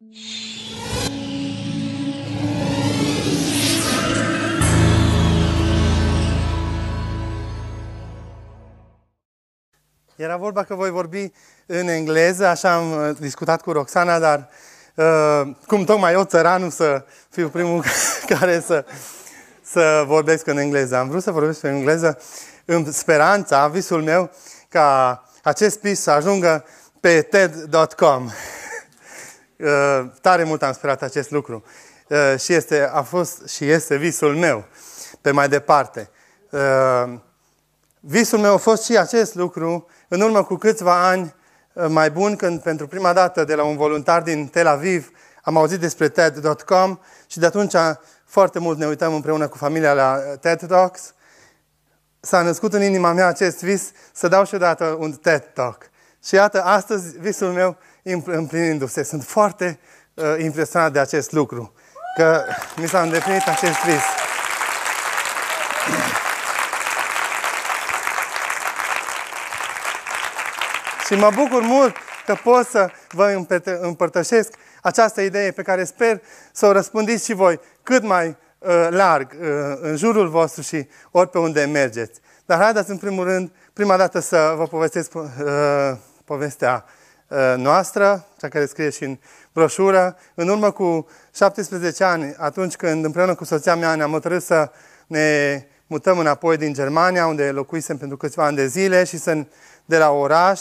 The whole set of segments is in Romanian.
Era vorba că voi vorbi în engleză, așa am uh, discutat cu Roxana, dar uh, cum tocmai eu, țăranul, să fiu primul care să, să vorbesc în engleză. Am vrut să vorbesc în engleză în speranța, visul meu, ca acest pis să ajungă pe TED.com. Uh, tare mult am sperat acest lucru. Uh, și este, a fost și este visul meu pe mai departe. Uh, visul meu a fost și acest lucru în urmă cu câțiva ani mai bun, când pentru prima dată de la un voluntar din Tel Aviv am auzit despre TED.com și de atunci foarte mult ne uităm împreună cu familia la TED Talks. S-a născut în inima mea acest vis să dau și odată un TED Talk. Și iată, astăzi visul meu împlinindu-se. Sunt foarte uh, impresionat de acest lucru, că mi s-a îndeplinit acest vis. Și mă bucur mult că pot să vă împărtășesc această idee pe care sper să o răspândiți și voi cât mai uh, larg uh, în jurul vostru și ori pe unde mergeți. Dar haideți în primul rând, prima dată să vă povestesc uh, povestea uh, noastră, cea care scrie și în broșură. În urmă cu 17 ani, atunci când împreună cu soția mea ne-am hotărât să ne mutăm înapoi din Germania, unde locuisem pentru câțiva ani de zile și să, de la oraș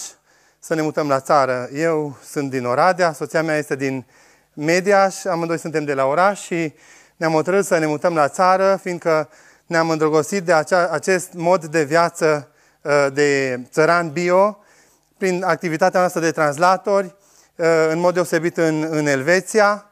să ne mutăm la țară. Eu sunt din Oradea, soția mea este din Mediaș, amândoi suntem de la oraș și ne-am hotărât să ne mutăm la țară, fiindcă ne-am îndrăgostit de acea, acest mod de viață uh, de țăran bio, prin activitatea noastră de translatori, uh, în mod deosebit în, în Elveția,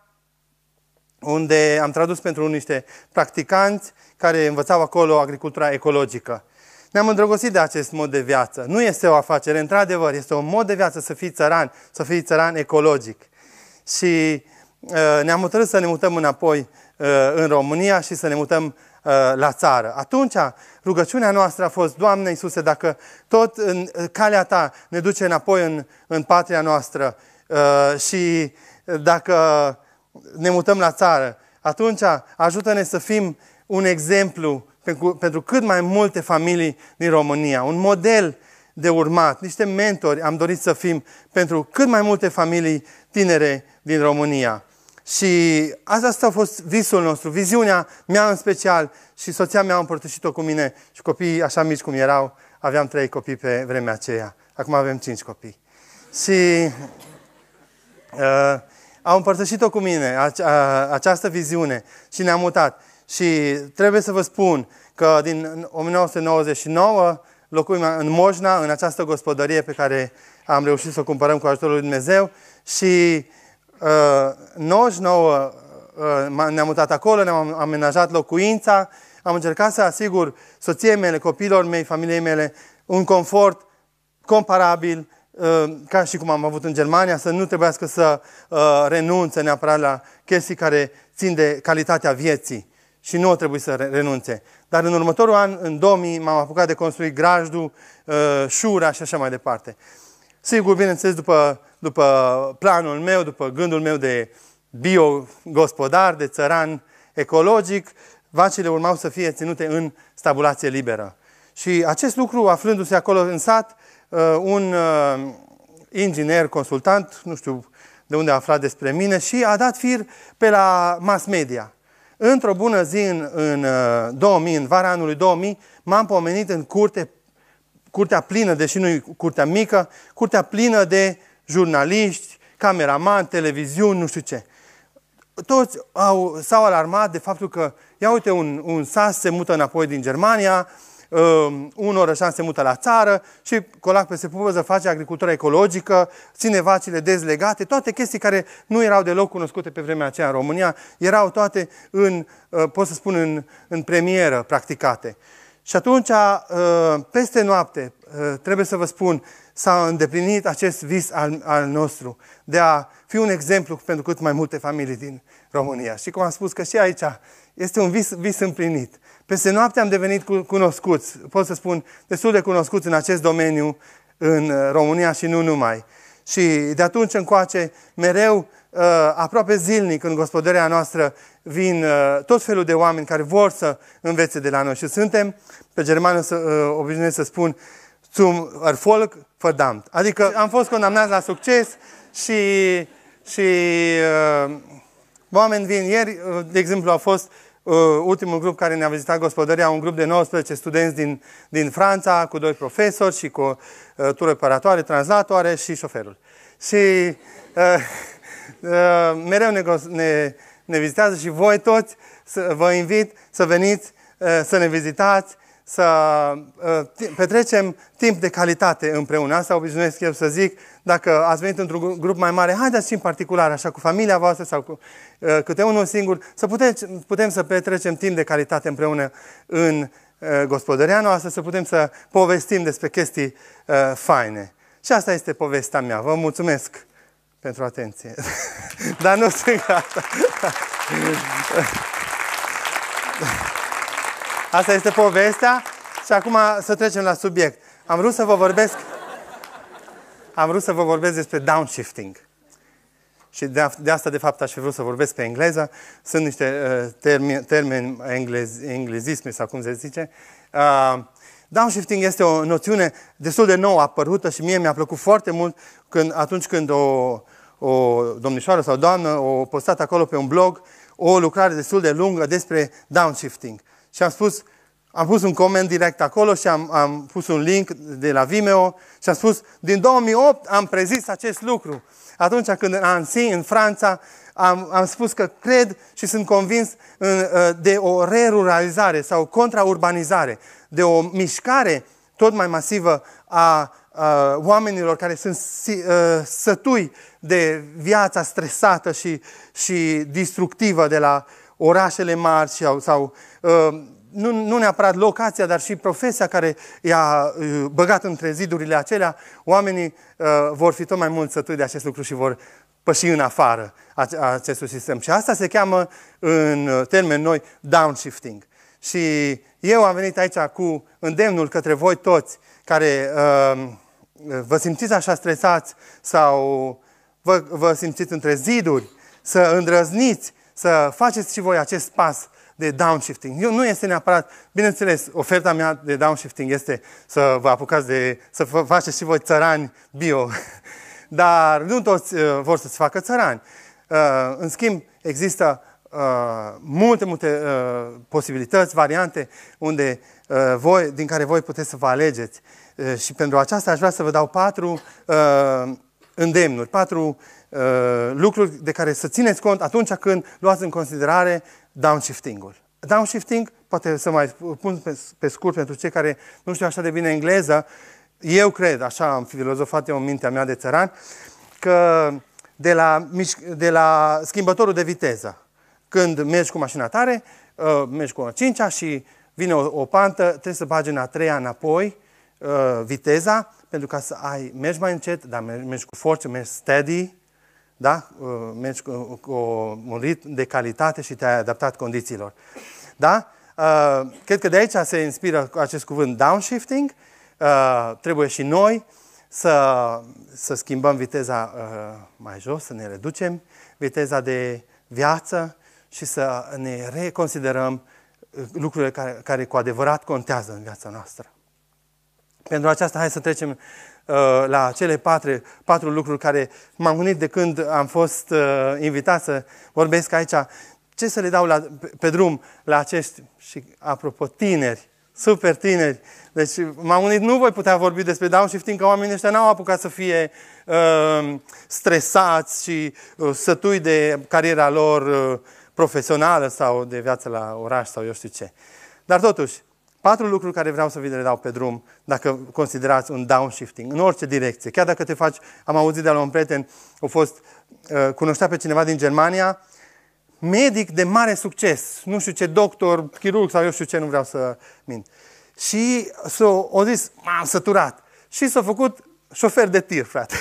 unde am tradus pentru niște practicanți care învățau acolo agricultura ecologică. Ne-am îndrăgostit de acest mod de viață. Nu este o afacere, într-adevăr, este un mod de viață să fii țăran, să fii țăran ecologic. Și uh, ne-am hotărât să ne mutăm înapoi uh, în România și să ne mutăm uh, la țară. Atunci, rugăciunea noastră a fost, Doamne Iisuse, dacă tot în calea Ta ne duce înapoi în, în patria noastră uh, și dacă ne mutăm la țară, atunci ajută-ne să fim un exemplu pentru, pentru cât mai multe familii din România, un model de urmat, niște mentori am dorit să fim pentru cât mai multe familii tinere din România. Și asta a fost visul nostru, viziunea mea în special și soția mea a împărtășit-o cu mine și copiii așa mici cum erau, aveam trei copii pe vremea aceea. Acum avem cinci copii. Și uh, au împărtășit-o cu mine, ace- această viziune și ne-am mutat. Și trebuie să vă spun că din 1999 locuim în Mojna, în această gospodărie pe care am reușit să o cumpărăm cu ajutorul lui Dumnezeu și uh, 99 uh, ne-am mutat acolo, ne-am amenajat locuința, am încercat să asigur soției mele, copiilor mei, familiei mele un confort comparabil uh, ca și cum am avut în Germania, să nu trebuiască să uh, renunțe neapărat la chestii care țin de calitatea vieții și nu o trebuie să renunțe. Dar în următorul an, în 2000, m-am apucat de construit grajdul, uh, șura și așa mai departe. Sigur, bineînțeles, după, după planul meu, după gândul meu de bio-gospodar, de țăran ecologic, vacile urmau să fie ținute în stabulație liberă. Și acest lucru, aflându-se acolo în sat, uh, un uh, inginer consultant, nu știu de unde a aflat despre mine, și a dat fir pe la mass media. Într-o bună zi în, în 2000, uh, în vara anului 2000, m-am pomenit în curte, curtea plină, deși nu e curtea mică, curtea plină de jurnaliști, cameraman, televiziuni, nu știu ce. Toți au, s-au alarmat de faptul că, ia uite, un, un sas se mută înapoi din Germania, uh, un orășan se mută la țară și colac peste pupăză face agricultură ecologică, ține vacile dezlegate, toate chestii care nu erau deloc cunoscute pe vremea aceea în România, erau toate în, uh, pot să spun, în, în premieră practicate. Și atunci, uh, peste noapte, uh, trebuie să vă spun, s-a îndeplinit acest vis al, al nostru de a fi un exemplu pentru cât mai multe familii din România. Și cum am spus că și aici este un vis, vis împlinit. Peste noapte am devenit cunoscuți, pot să spun, destul de cunoscuți în acest domeniu în uh, România și nu numai. Și de atunci încoace, mereu, uh, aproape zilnic, în gospodăria noastră, vin uh, tot felul de oameni care vor să învețe de la noi. Și suntem, pe germană să, uh, obișnuiesc să spun, zum Erfolg verdammt. Adică am fost condamnați la succes și, și uh, oameni vin. Ieri, uh, de exemplu, a fost uh, ultimul grup care ne-a vizitat gospodăria, un grup de 19 studenți din, din Franța, cu doi profesori și cu uh, tură operatoare, translatoare și șoferul. Și uh, uh, mereu ne, ne, ne vizitează și voi toți să, vă invit să veniți uh, să ne vizitați să uh, petrecem timp de calitate împreună. Asta obișnuiesc eu să zic. Dacă ați venit într-un grup mai mare, haideți și în particular, așa cu familia voastră sau cu uh, câte unul singur, să putem, putem să petrecem timp de calitate împreună în uh, gospodăria noastră, să putem să povestim despre chestii faine. Și asta este povestea mea. Vă mulțumesc pentru atenție. Dar nu sunt gata. Asta este povestea și acum să trecem la subiect. Am vrut să vă vorbesc am vrut să vă vorbesc despre downshifting. Și de, de asta, de fapt, aș fi vrut să vorbesc pe engleză. Sunt niște uh, termeni, termeni englez, englezisme, sau cum se zice. Uh, downshifting este o noțiune destul de nouă, apărută și mie mi-a plăcut foarte mult când, atunci când o, o domnișoară sau doamnă o postat acolo pe un blog o lucrare destul de lungă despre downshifting. Și am spus, am pus un coment direct acolo și am, am pus un link de la Vimeo și am spus, din 2008 am prezis acest lucru. Atunci când în Annecy, în Franța, am, am spus că cred și sunt convins în, uh, de o reruralizare sau contraurbanizare, de o mișcare tot mai masivă a, a oamenilor care sunt uh, sătui de viața stresată și, și distructivă de la orașele mari sau, sau uh, nu, nu neapărat locația, dar și profesia care i-a uh, băgat între zidurile acelea, oamenii uh, vor fi tot mai mult sătuți de acest lucru și vor păși în afară a, a acestui sistem. Și asta se cheamă în uh, termeni noi downshifting. Și eu am venit aici cu îndemnul către voi toți care uh, vă simțiți așa stresați sau vă, vă simțiți între ziduri, să îndrăzniți, să faceți și voi acest pas de downshifting. Eu, nu este neapărat, bineînțeles, oferta mea de downshifting este să vă apucați de, să faceți și voi țărani bio, dar nu toți uh, vor să-ți facă țărani. Uh, în schimb, există uh, multe, multe uh, posibilități, variante unde uh, voi, din care voi puteți să vă alegeți. Uh, și pentru aceasta aș vrea să vă dau patru uh, îndemnuri, patru uh, lucruri de care să țineți cont atunci când luați în considerare downshifting-ul. Downshifting, poate să mai pun pe, pe scurt pentru cei care nu știu așa de bine engleză, eu cred, așa am filozofat eu în mintea mea de țăran, că de la, de la schimbătorul de viteză, când mergi cu mașina tare, uh, mergi cu o cincea și vine o, o pantă, trebuie să bagi în a treia înapoi uh, viteza, pentru ca să ai, mergi mai încet, dar mergi cu forță, mergi steady, da? Uh, mergi cu, cu un ritm de calitate și te-ai adaptat condițiilor. Da? Uh, cred că de aici se inspiră acest cuvânt downshifting. Uh, trebuie și noi să, să schimbăm viteza mai jos, să ne reducem viteza de viață și să ne reconsiderăm lucrurile care, care cu adevărat contează în viața noastră. Pentru aceasta, hai să trecem uh, la cele patru, patru lucruri care m-am gândit de când am fost uh, invitat să vorbesc aici. Ce să le dau la, pe, pe drum la acești, și apropo, tineri, super tineri. Deci m-am gândit, nu voi putea vorbi despre downshifting, că oamenii ăștia n-au apucat să fie uh, stresați și uh, sătui de cariera lor uh, profesională sau de viață la oraș sau eu știu ce. Dar totuși, Patru lucruri care vreau să vi le dau pe drum, dacă considerați un downshifting, în orice direcție. Chiar dacă te faci, am auzit de la un prieten, a fost, uh, cunoștea pe cineva din Germania, medic de mare succes, nu știu ce, doctor, chirurg sau eu știu ce, nu vreau să mint. Și s-a o zis, m-am săturat. Și s-a făcut șofer de tir, frate.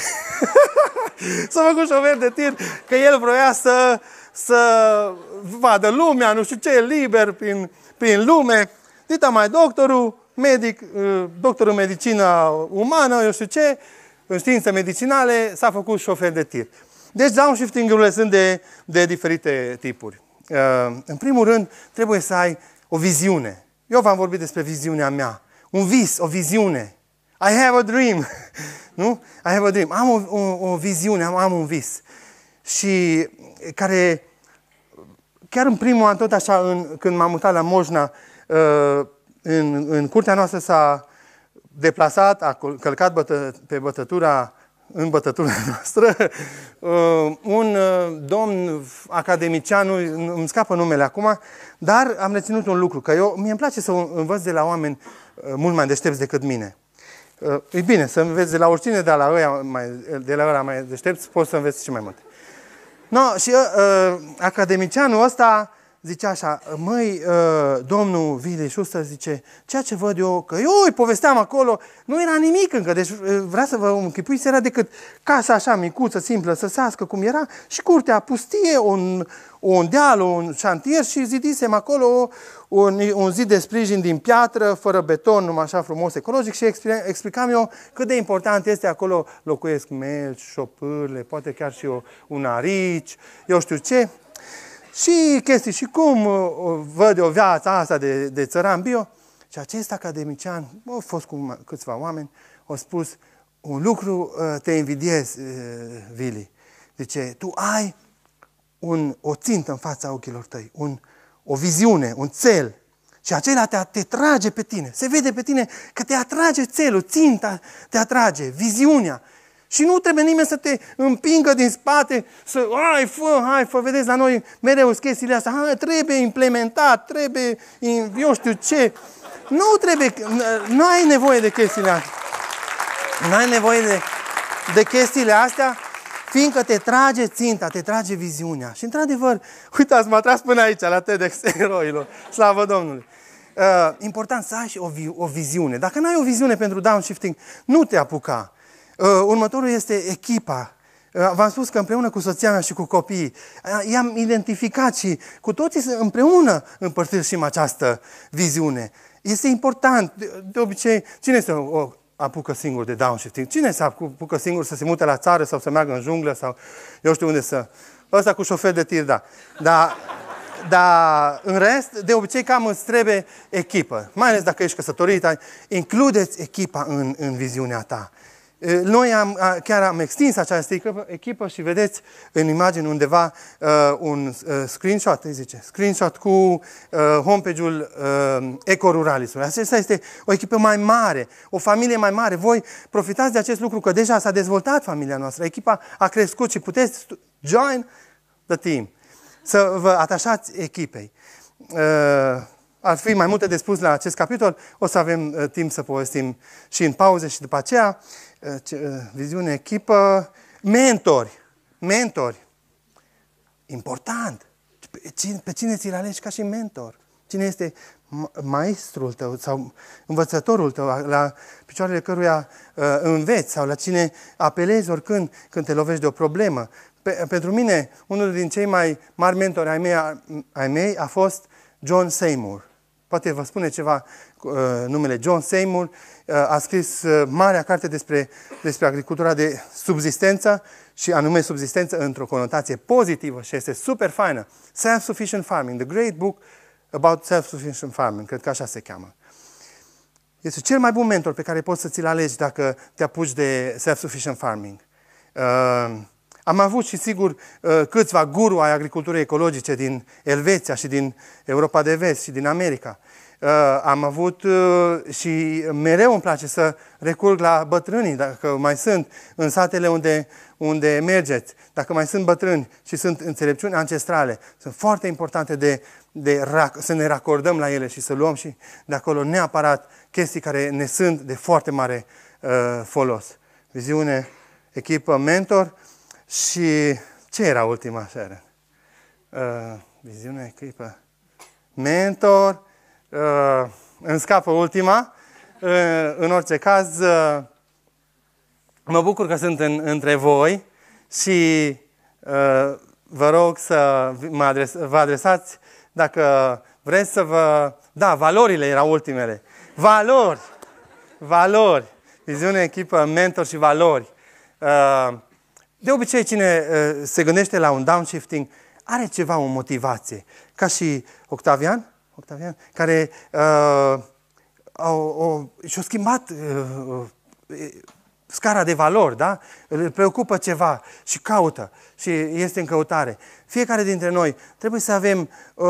s-a făcut șofer de tir, că el vroia să, să vadă lumea, nu știu ce, liber prin, prin lume. Dita mai doctorul, medic, uh, doctorul medicină umană, eu știu ce, în științe medicinale s-a făcut șofer de tir. Deci downshifting-urile sunt de, de diferite tipuri. Uh, în primul rând, trebuie să ai o viziune. Eu v-am vorbit despre viziunea mea. Un vis, o viziune. I have a dream. nu? I have a dream. Am o, o, o viziune, am, am un vis. Și care, chiar în primul an, tot așa, în, când m-am mutat la Mojna, uh, în, în curtea noastră s-a deplasat, a călcat bătă, pe bătătura în bătătura noastră, uh, un uh, domn academician, îmi scapă numele acum, dar am reținut un lucru, că eu, mie îmi place să învăț de la oameni uh, mult mai deștepți decât mine. E bine, să înveți de la oricine, de la ăia mai, de la ăia mai deștepți, poți să înveți și mai multe. No, și uh, academicianul ăsta zice așa, măi, uh, domnul Vili Schuster zice, ceea ce văd eu, că eu îi povesteam acolo, nu era nimic încă, deci uh, vrea să vă închipui, era decât casa așa micuță, simplă, să sească cum era și curtea pustie, un, un deal, un șantier și zidisem acolo un, un zid de sprijin din piatră, fără beton, numai așa frumos, ecologic și explicam eu cât de important este acolo, locuiesc melci, șopârle, poate chiar și o, un arici, eu știu ce, și chestii și cum uh, uh, văd eu viața asta de, de țăran bio. Și acest academician, au fost cu câțiva oameni, au spus, un lucru uh, te invidiez, Vili. Zice, tu ai un, o țintă în fața ochilor tăi, un, o viziune, un cel. Și acela te, te trage pe tine. Se vede pe tine că te atrage țelul, ținta te atrage, viziunea. Și nu trebuie nimeni să te împingă din spate, să, hai, fă, hai, fă, vedeți, la noi mereu sunt chestiile astea, hai, trebuie implementat, trebuie, eu știu ce. Nu trebuie, nu ai nevoie de chestiile astea. Nu ai nevoie de, de chestiile astea, fiindcă te trage ținta, te trage viziunea. Și într-adevăr, uitați, m-a tras până aici, la TEDx eroilor. Slavă Domnului! Uh, important să ai și o, vi- o viziune. Dacă nu ai o viziune pentru downshifting, nu te apuca. Uh, următorul este echipa. Uh, v-am spus că împreună cu soția mea și cu copiii uh, i-am identificat și cu toții împreună împărtășim această viziune. Este important. De, de obicei, cine se o apucă singur de downshifting? Cine se apucă singur să se mute la țară sau să meargă în junglă sau eu știu unde să... Ăsta cu șofer de tir, da. Dar dar în rest, de obicei cam îți trebuie echipă. Mai ales dacă ești căsătorit, includeți echipa în, în viziunea ta. Noi am, chiar am extins această echipă, echipă și vedeți în imagine undeva uh, un uh, screenshot, îi zice, screenshot cu uh, homepage-ul uh, Eco Ruralisului. Aceasta este o echipă mai mare, o familie mai mare. Voi profitați de acest lucru că deja s-a dezvoltat familia noastră, echipa a crescut și puteți join the team, să vă atașați echipei. Uh, ar fi mai multe de spus la acest capitol, o să avem uh, timp să povestim și în pauze și după aceea. Uh, uh, viziune, echipă, mentori, mentori. Important. Pe cine, pe cine ți-l alegi ca și mentor? Cine este maestrul tău sau învățătorul tău la picioarele căruia uh, înveți sau la cine apelezi oricând când te lovești de o problemă. Pe, pentru mine, unul din cei mai mari mentori ai mei, ai mei a fost John Seymour. Poate vă spune ceva uh, numele John Seymour. Uh, a scris uh, marea carte despre, despre agricultura de subzistență și anume subzistență într-o conotație pozitivă și este super faină. Self-Sufficient Farming, The Great Book About Self-Sufficient Farming, cred că așa se cheamă. Este cel mai bun mentor pe care poți să ți-l alegi dacă te apuci de self-sufficient farming. Uh, am avut și sigur uh, câțiva guru ai agriculturii ecologice din Elveția și din Europa de Vest și din America. Uh, am avut uh, și mereu îmi place să recurg la bătrânii, dacă mai sunt în satele unde, unde mergeți, dacă mai sunt bătrâni și sunt înțelepciuni ancestrale, sunt foarte importante de, de să ne racordăm la ele și să luăm și de acolo neapărat chestii care ne sunt de foarte mare uh, folos. Viziune, echipă, mentor și ce era ultima seară? Uh, viziune, echipă, mentor, uh, îmi scapă ultima. Uh, în orice caz, uh, mă bucur că sunt în, între voi și uh, vă rog să mă adres, vă adresați dacă vreți să vă... Da, valorile erau ultimele. Valori! Valori! Viziune, echipă, mentor și valori. Uh, de obicei, cine uh, se gândește la un downshifting are ceva, o motivație. Ca și Octavian, Octavian care uh, au, au, și-a schimbat uh, scara de valori, da? Îl preocupă ceva și caută și este în căutare. Fiecare dintre noi trebuie să avem uh,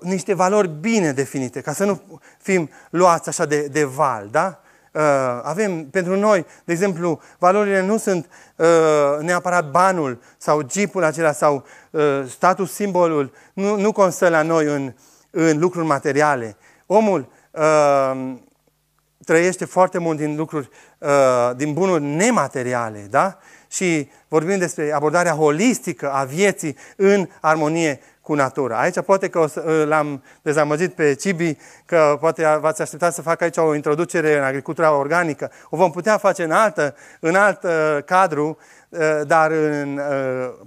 niște valori bine definite, ca să nu fim luați așa de, de val, da? Uh, avem pentru noi, de exemplu, valorile nu sunt uh, neapărat banul sau jeepul acela sau uh, status simbolul, nu, nu constă la noi în, în lucruri materiale. Omul uh, trăiește foarte mult din lucruri, uh, din bunuri nemateriale, da? Și vorbim despre abordarea holistică a vieții în armonie cu natura. Aici poate că uh, l-am dezamăgit pe Cibi, că poate v-ați așteptat să fac aici o introducere în agricultura organică. O vom putea face în, altă, în alt uh, cadru, uh, dar în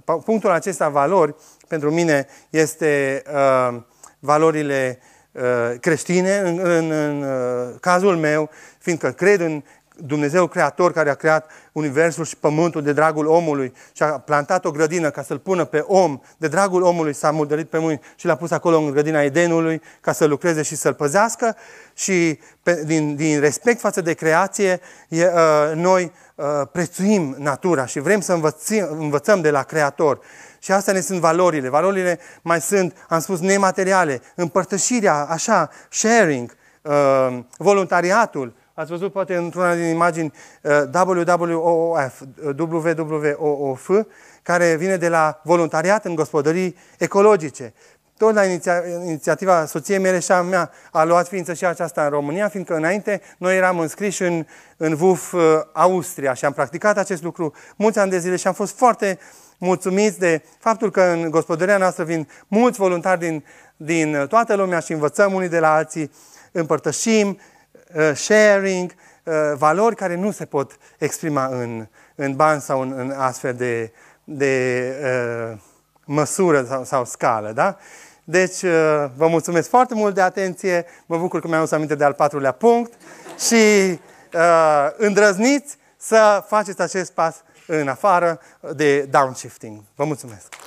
uh, punctul acesta valori, pentru mine, este uh, valorile uh, creștine, în, în, în uh, cazul meu, fiindcă cred în Dumnezeu creator care a creat universul și pământul de dragul omului și a plantat o grădină ca să-l pună pe om, de dragul omului s-a murdărit pe mâini și l-a pus acolo în grădina Edenului ca să lucreze și să-l păzească și pe, din, din respect față de creație e, uh, noi uh, prețuim natura și vrem să învățim, învățăm de la creator. Și astea ne sunt valorile. Valorile mai sunt, am spus, nemateriale, împărtășirea, așa, sharing, uh, voluntariatul, Ați văzut poate într-una din imagini WWOF, WWOF, care vine de la voluntariat în gospodării ecologice. Tot la iniția, inițiativa soției mele și a mea a luat ființă și aceasta în România, fiindcă înainte noi eram înscriși în, în VUF uh, Austria și am practicat acest lucru mulți ani de zile și am fost foarte mulțumiți de faptul că în gospodăria noastră vin mulți voluntari din, din toată lumea și învățăm unii de la alții, împărtășim, Uh, sharing, uh, valori care nu se pot exprima în, în bani sau în, în astfel de, de uh, măsură sau, sau scală. Da? Deci, uh, vă mulțumesc foarte mult de atenție, mă bucur că mi-am adus aminte de al patrulea punct și uh, îndrăzniți să faceți acest pas în afară de downshifting. Vă mulțumesc!